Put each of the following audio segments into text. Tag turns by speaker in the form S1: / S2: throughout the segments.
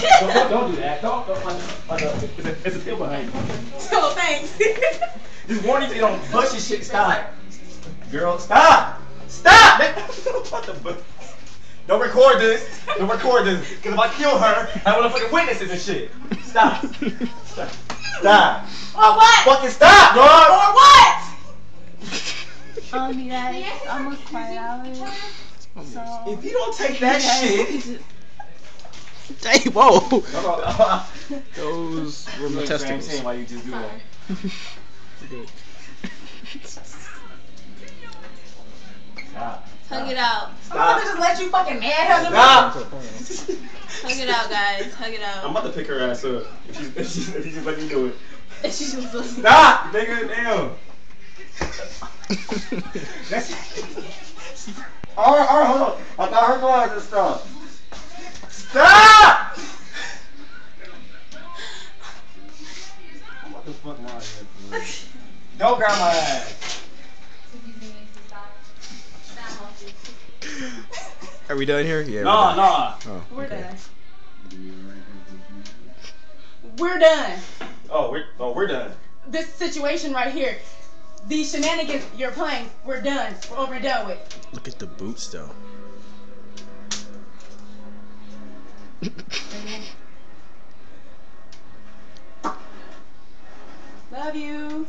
S1: don't, don't, don't do that. Don't, don't like, like a, it's, a, it's a pill behind you.
S2: So thanks.
S1: Just warning you, don't bust your shit. Stop. Girl, stop. Stop. what the bu- Don't record this. Don't record this. Because if I kill her, I want to fucking witnesses and shit. Stop. Stop. Stop.
S2: or what?
S1: Fucking stop, dog.
S2: Or what?
S3: Um, you guys, almost five hours. So.
S1: If you don't take that shit.
S4: Hey, whoa!
S1: Stop.
S4: Those were my testicles.
S1: why you just do that. Stop.
S3: Hug it out.
S2: I'm gonna just let you fucking manhug him.
S1: Stop.
S3: Hug it out, guys. Hug it out.
S1: I'm about to pick her ass up if she's if she's, if she's just let me do it.
S3: And she's just listening.
S1: Stop, nigga, damn. That's. Alright, alright, hold on. I got her glasses and stuff. The fuck am I here for? Don't grab my ass.
S4: Are we done here? Yeah.
S1: Nah,
S4: we're done.
S1: nah.
S4: Oh,
S2: We're
S4: okay.
S2: done. We're done.
S1: Oh, we're oh we're done.
S2: This situation right here, these shenanigans you're playing, we're done. We're over and done with.
S4: Look at the boots, though.
S2: Love you.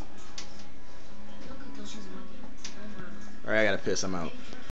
S4: Alright, I gotta piss. I'm out.